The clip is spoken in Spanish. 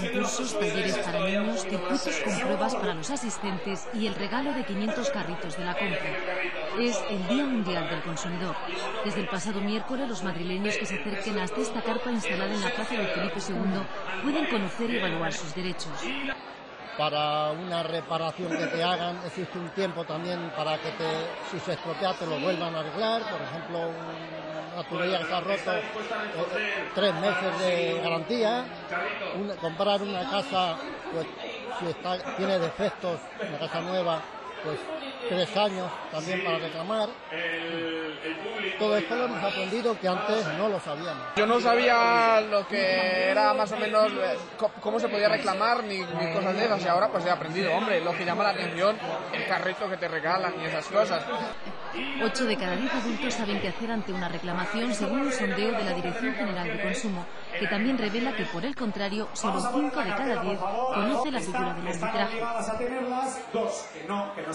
Concursos, talleres para niños, circuitos con pruebas para los asistentes y el regalo de 500 carritos de la compra. Es el Día Mundial del Consumidor. Desde el pasado miércoles, los madrileños que se acerquen hasta esta carpa instalada en la plaza de Felipe II pueden conocer y evaluar sus derechos. Para una reparación que te hagan existe un tiempo también para que te, si se estropea te lo vuelvan a arreglar. Por ejemplo, una tubería que ha roto, eh, tres meses de garantía. Una- comprar una casa, pues si está, tiene defectos, una casa nueva, pues tres años también para reclamar. Todo esto lo hemos aprendido que antes no lo sabíamos. Yo no sabía lo que era más o menos eh, cómo se podía reclamar ni, ni cosas de esas y ahora pues he aprendido, hombre, lo que llama la atención, el carrito que te regalan y esas cosas. Ocho de cada diez adultos saben qué hacer ante una reclamación según un sondeo de la Dirección General de Consumo, que también revela que, por el contrario, solo cinco de cada diez conoce la figura del arbitraje.